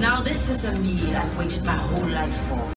Now this is a meal I've waited my whole life for.